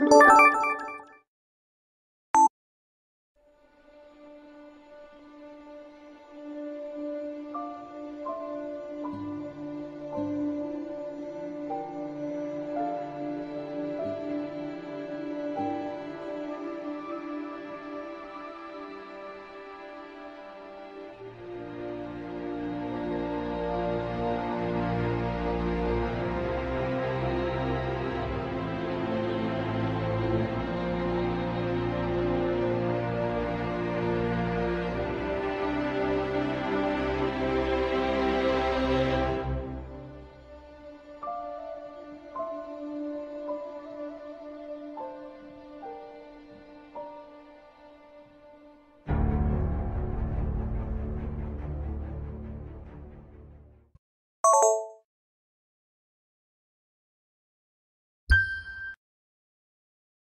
you.